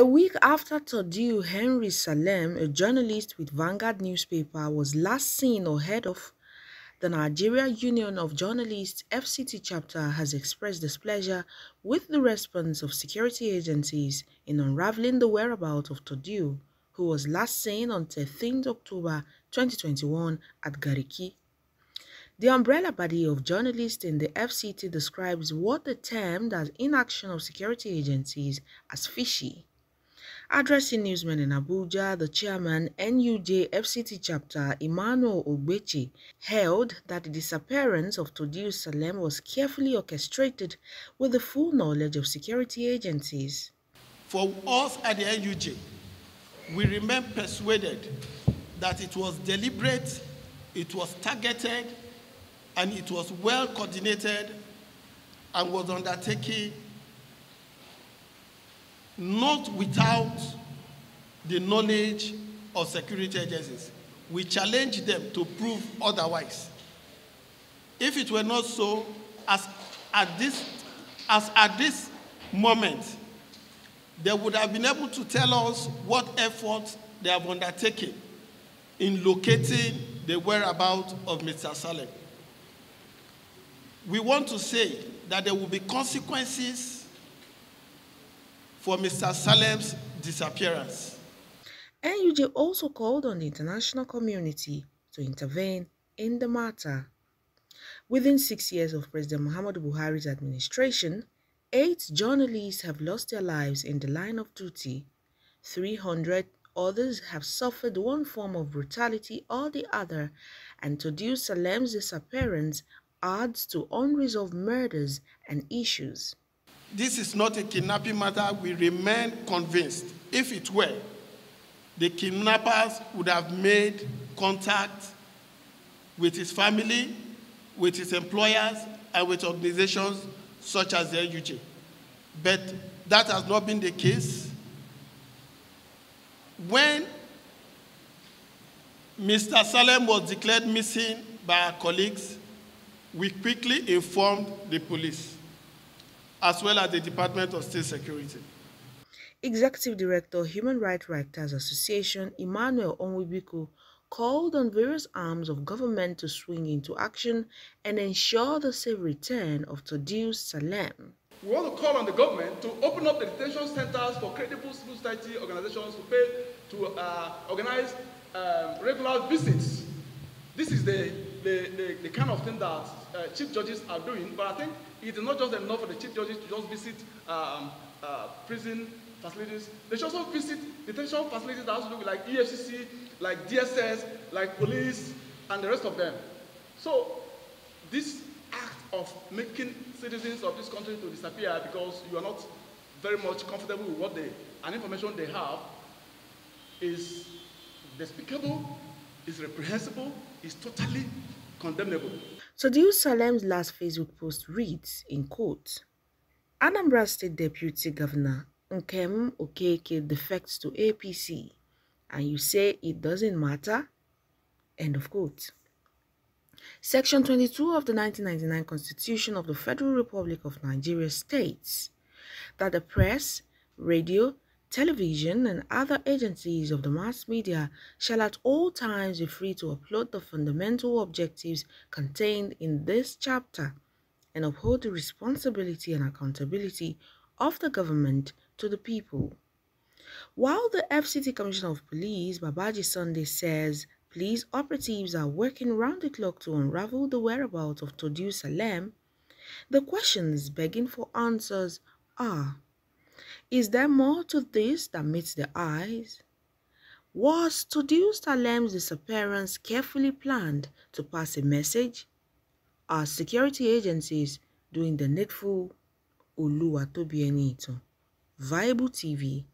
A week after Tordue Henry Salem, a journalist with Vanguard newspaper, was last seen or heard of, the Nigeria Union of Journalists FCT chapter has expressed displeasure with the response of security agencies in unraveling the whereabouts of Tordue, who was last seen on 13 October 2021 at Gariki. The umbrella body of journalists in the FCT describes what they termed as inaction of security agencies as fishy. Addressing newsmen in Abuja, the chairman NUJ FCT chapter Emmanuel Ogbeche held that the disappearance of Tordue Salem was carefully orchestrated with the full knowledge of security agencies. For us at the NUJ, we remain persuaded that it was deliberate, it was targeted, and it was well coordinated and was undertaken not without the knowledge of security agencies. We challenge them to prove otherwise. If it were not so, as at this, as at this moment, they would have been able to tell us what efforts they have undertaken in locating the whereabouts of Mr. Salem. We want to say that there will be consequences for Mr. Salem's disappearance. NUJ also called on the international community to intervene in the matter. Within six years of President Muhammadu Buhari's administration, eight journalists have lost their lives in the line of duty. 300 others have suffered one form of brutality or the other, and Tordue Salem's disappearance adds to unresolved murders and issues this is not a kidnapping matter. We remain convinced. If it were, the kidnappers would have made contact with his family, with his employers, and with organizations such as the NUJ. But that has not been the case. When Mr. Salem was declared missing by our colleagues, we quickly informed the police as well as the Department of State Security. Executive Director, Human Rights Writers Association, Emmanuel Onwubiko, called on various arms of government to swing into action and ensure the safe return of Tordue Salem. We want to call on the government to open up the detention centers for credible civil society organizations to pay to uh, organize um, regular visits. This is the, the, the, the kind of thing that uh, chief judges are doing, but I think it is not just enough for the chief judges to just visit um, uh, prison facilities. They should also visit detention facilities that also look like EFCC, like DSS, like police, and the rest of them. So this act of making citizens of this country to disappear because you are not very much comfortable with what they and information they have is despicable, is reprehensible, is totally condemnable. Tordue Salem's last Facebook post reads, in quote, Anambra State Deputy Governor Nkem Okeke defects to APC, and you say it doesn't matter? End of quote. Section 22 of the 1999 Constitution of the Federal Republic of Nigeria states that the press, radio, Television and other agencies of the mass media shall at all times be free to upload the fundamental objectives contained in this chapter and uphold the responsibility and accountability of the government to the people. While the FCT Commissioner of Police, Babaji Sunday, says police operatives are working round the clock to unravel the whereabouts of Tordue Salem, the questions begging for answers are is there more to this than meets the eyes? Was Tordue Salem's disappearance carefully planned to pass a message? Are security agencies doing the needful? Oluwatobienito, Viable TV